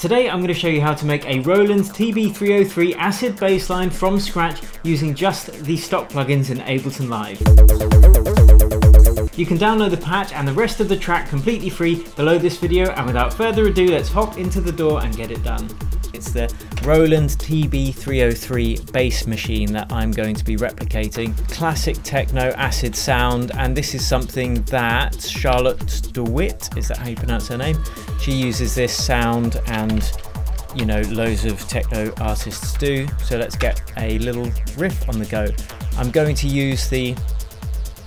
Today I'm going to show you how to make a Roland TB303 acid bassline from scratch using just the stock plugins in Ableton Live. You can download the patch and the rest of the track completely free below this video and without further ado let's hop into the DAW and get it done. It's the Roland TB303 bass machine that I'm going to be replicating. Classic techno acid sound and this is something that Charlotte de Witte, is that how you pronounce her name? She uses this sound and you know loads of techno artists do. So let's get a little riff on the go. I'm going to use the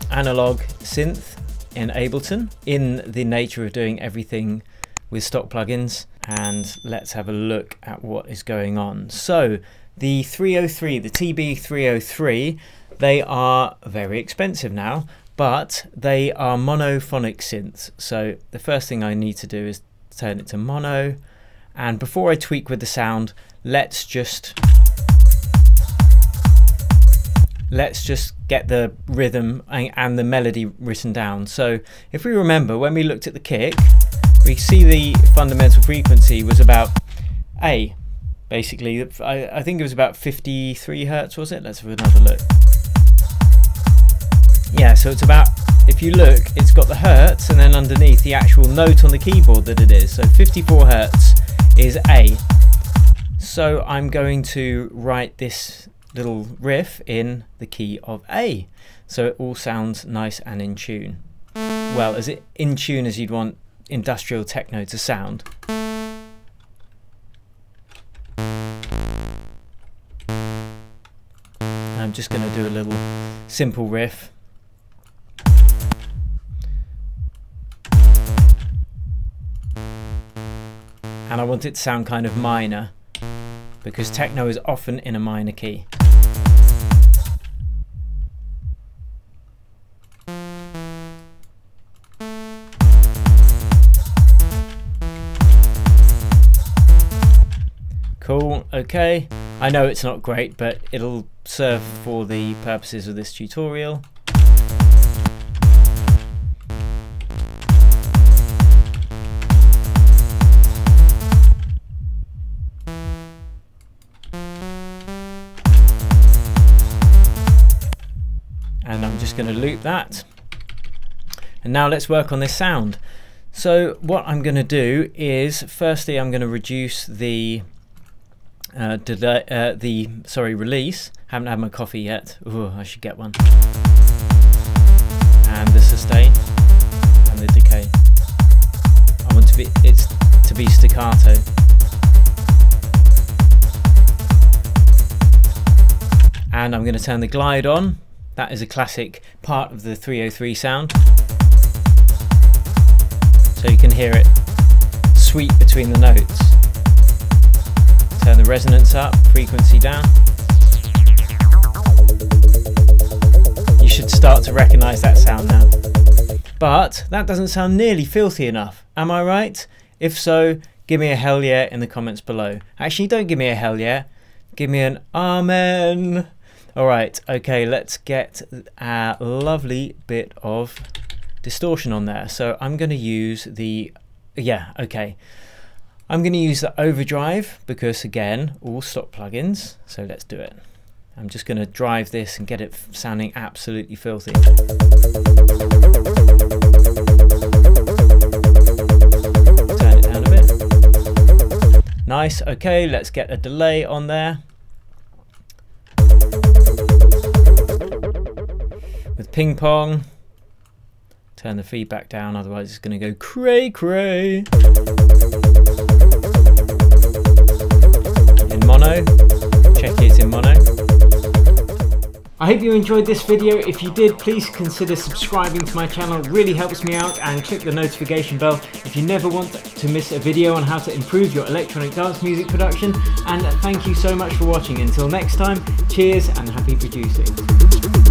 analog synth in Ableton in the nature of doing everything with stock plugins and let's have a look at what is going on. So the 303, the TB303, they are very expensive now, but they are monophonic synths. So the first thing I need to do is turn it to mono. And before I tweak with the sound, let's just let's just get the rhythm and the melody written down. So if we remember when we looked at the kick, we see the fundamental frequency was about A, basically. I, I think it was about 53 hertz, was it? Let's have another look. Yeah, so it's about, if you look, it's got the hertz and then underneath the actual note on the keyboard that it is. So 54 hertz is A. So I'm going to write this little riff in the key of A. So it all sounds nice and in tune. Well, as in tune as you'd want industrial techno to sound. I'm just going to do a little simple riff. And I want it to sound kind of minor because techno is often in a minor key. Okay. I know it's not great, but it'll serve for the purposes of this tutorial. And I'm just going to loop that. And now let's work on this sound. So what I'm going to do is, firstly I'm going to reduce the uh, uh, the sorry release. Haven't had my coffee yet. Ooh, I should get one. And the sustain and the decay. I want to be it's to be staccato. And I'm going to turn the glide on. That is a classic part of the 303 sound. So you can hear it sweep between the notes. The resonance up, frequency down. You should start to recognize that sound now. But that doesn't sound nearly filthy enough, am I right? If so, give me a hell yeah in the comments below. Actually, don't give me a hell yeah, give me an amen. Alright, okay, let's get a lovely bit of distortion on there. So I'm going to use the, yeah, okay. I'm going to use the overdrive because again, all stock plugins. So let's do it. I'm just going to drive this and get it sounding absolutely filthy. Turn it down a bit. Nice, okay, let's get a delay on there. With ping pong, turn the feedback down, otherwise it's going to go cray cray. Mono. Check it in mono. I hope you enjoyed this video. If you did, please consider subscribing to my channel. It really helps me out and click the notification bell if you never want to miss a video on how to improve your electronic dance music production. And thank you so much for watching. Until next time, cheers and happy producing.